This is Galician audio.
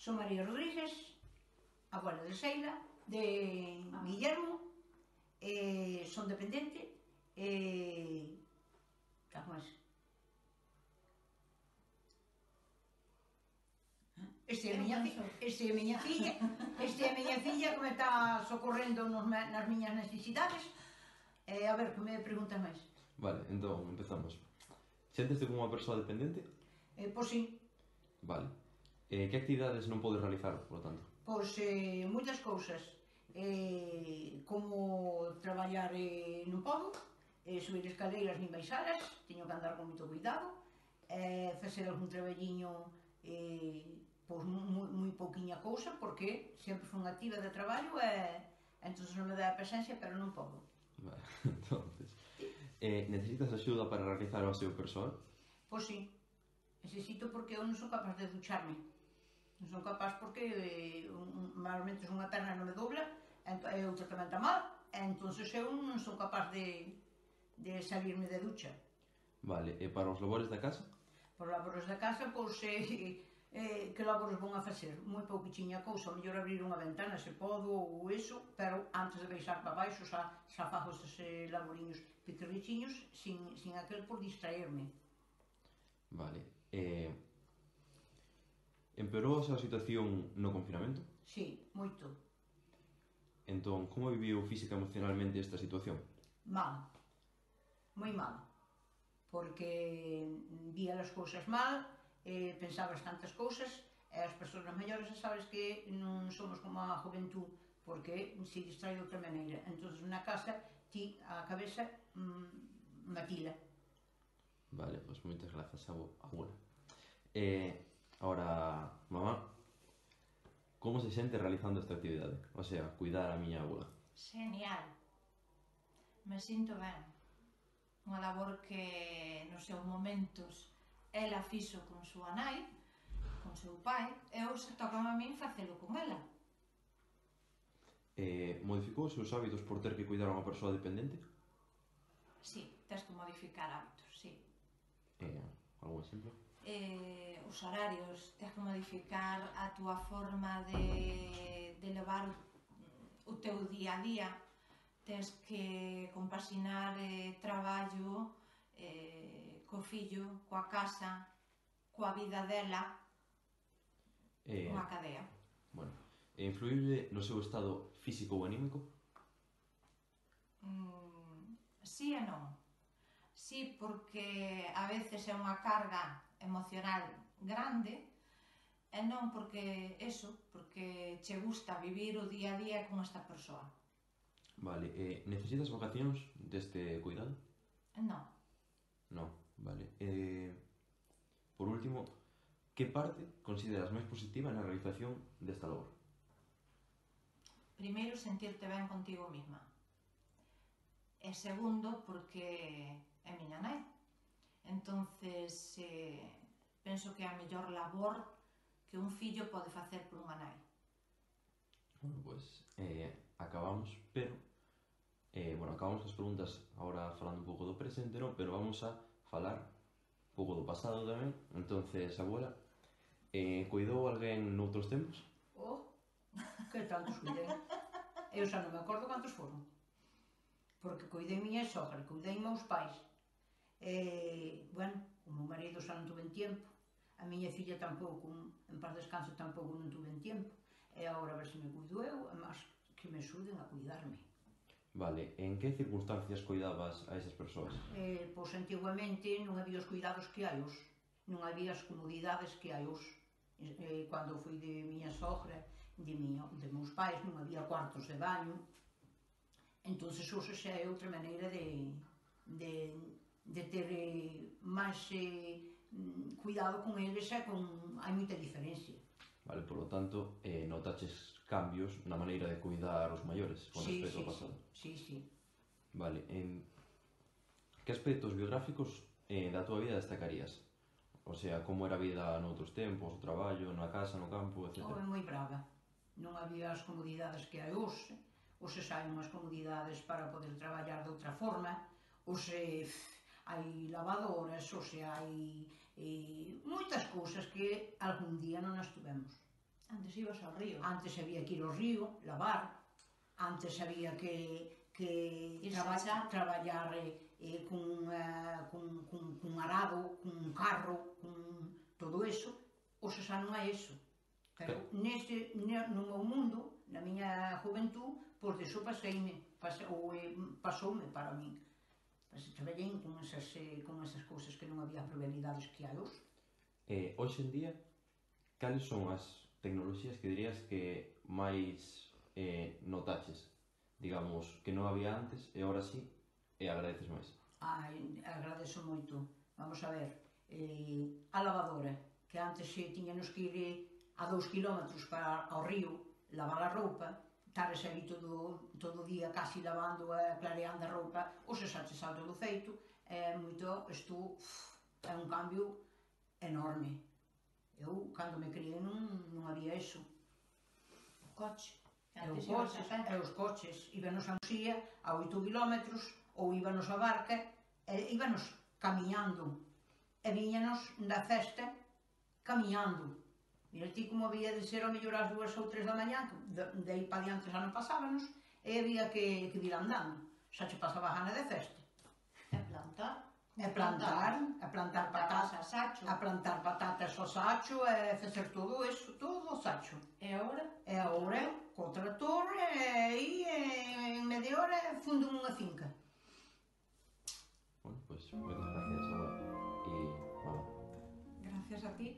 Son María Rodríguez, abuela de Seila, de ah. Guillermo, eh, son dependente, eh, ¿Estás máis? Este é a miña filla, este é a miña filla, este é a miña filla que me está socorrendo nos, nas miñas necesidades. Eh, a ver, que me preguntas máis? Vale, entón, empezamos. Xentes como unha persoa dependente? Eh, pois sí. Vale. Eh, que actividades non podes realizar, polo tanto? Pois eh, moitas cousas. Eh, como traballar eh, non podo, eh, subir escaleiras nin baixalas, teño que andar con moito cuidado, eh, facer algún traballiño eh, pois moi, moi pouquiña cousa, porque sempre fun activa de traballo e eh, entón non me dá a presencia, pero non podo. Vale, entonces, eh, necesitas axuda para realizar o seu persoal? Pois sí, necesito porque eu non sou capaz de ducharme. Non son capaz porque eh, un, unha perna non me dobla e outra tamén está mal, e entón eu non son capaz de, de salirme de ducha. Vale, e para os labores da casa? Para os labores da casa, pois, eh, eh, eh que labores vou a facer? Moi pouquichiña cousa, o mellor abrir unha ventana se podo ou eso, pero antes de baixar para baixo xa, xa fajo estes eh, laboriños pequenichiños sin, sin aquel por distraerme. Vale, eh, Empeorouse a situación no confinamento? Si, moito. Entón, como viviu física e emocionalmente esta situación? Mal. Moi mal. Porque vía as cousas mal, eh, pensabas tantas cousas, e as persoas maiores xa sabes que non somos como a juventud, porque se distrae de outra maneira. Entón, na casa, ti a cabeza mm, matila. Vale, pois pues, moitas grazas, abuela. Eh, Ahora, mamá, como se sente realizando esta actividade? O sea, cuidar a miña abuela. Genial. Me sinto ben. Unha labor que nos seus momentos ela fixo con súa nai, con seu pai, e hoxe toca a min facelo con ela. Eh, modificou os seus hábitos por ter que cuidar a unha persoa dependente? Sí, tens que modificar hábitos, sí. Eh, algún exemplo? eh, os horarios, tens que modificar a túa forma de, de levar o teu día a día, tens que compaxinar eh, traballo eh, co fillo, coa casa, coa vida dela, eh, unha cadea. Bueno, e influíble no seu estado físico ou anímico? Mm, sí e non. Sí, porque a veces é unha carga emocional grande e non porque eso, porque che gusta vivir o día a día con esta persoa. Vale, eh, necesitas vacacións deste cuidado? Non. Non, vale. Eh, por último, que parte consideras máis positiva na realización desta labor? Primeiro, sentirte ben contigo mesma. E segundo, porque é miña nai. Entonces, eh, penso que é a mellor labor que un fillo pode facer por unha nai. Bueno, pois, pues, eh, acabamos, pero... Eh, bueno, acabamos as preguntas agora falando un pouco do presente, non? Pero vamos a falar un pouco do pasado tamén. Entonces, abuela, eh, cuidou alguén noutros tempos? Oh, que tantos cuidei. Eu xa non me acordo cantos foron. Porque cuidei miña sogra, cuidei meus pais, E, bueno, o meu marido xa non tuven tempo, a miña filla tampouco, en paz descanso, tampouco non tuven tempo. E agora a ver se me cuido eu, mas que me suden a cuidarme. Vale, en que circunstancias cuidabas a esas persoas? Eh, pois antiguamente non había os cuidados que hai os, non había as comodidades que hai os. Eh, cando fui de miña sogra, de, miño, de meus pais, non había cuartos de baño. Entón, hoxe xa é outra maneira de, de, de ter eh, máis eh, cuidado con eles e con... hai moita diferencia. Vale, por lo tanto, eh, notaches cambios na maneira de cuidar os maiores con sí, respecto sí, ao pasado. Sí, sí. Vale, en... que aspectos biográficos eh, da túa vida destacarías? O sea, como era a vida noutros tempos, o traballo, na casa, no campo, etc. Houve oh, moi brava. Non había as comodidades que hai hoxe. Hoxe saen unhas comodidades para poder traballar de outra forma. Hoxe hai lavadoras, ou se hai e, moitas cousas que algún día non as tuvemos. Antes ibas ao río. Antes había que ir ao río, lavar, antes había que, que traballar, traballar eh, eh, cun, eh, cun, cun, cun arado, cun carro, cun todo eso, hoxe xa non é eso. Pero, neste, no meu mundo, na miña juventud, pois de iso paseime, pase, ou eh, pasoume para min se traballei con esas, eh, con esas cousas que non había probabilidades que hai hoxe. Eh, hoxe en día, cales son as tecnoloxías que dirías que máis eh, notaches? Digamos, que non había antes e agora sí, e agradeces máis. Ah, agradezo moito. Vamos a ver, eh, a lavadora, que antes eh, tiñanos que ir eh, a dous kilómetros para ao río lavar a roupa, estar a todo, todo o día casi lavando e clareando a roupa, hoxe xa te sal todo feito, é moito, isto é un cambio enorme. Eu, cando me criei, non, non había iso. O coche. E, o coche, e os coches. Íbanos a Muxía a 8 km, ou íbanos a barca, e íbanos camiñando. E viñanos da festa camiñando Mira ti como había de ser ao mellor ás dúas ou tres da mañá, que de, de aí pa diante xa non pasábanos, e había que, que vir andando. Xa che pasaba gana de festa. E plantar. E plantar, a plantar patatas a sacho. A plantar patatas ao sacho, e facer todo eso, todo ao sacho. E agora? E agora, co tractor, e aí en media hora fundo unha finca. Bueno, pois, pues, moitas gracias, agora. E, bueno. Gracias a ti.